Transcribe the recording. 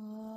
Oh.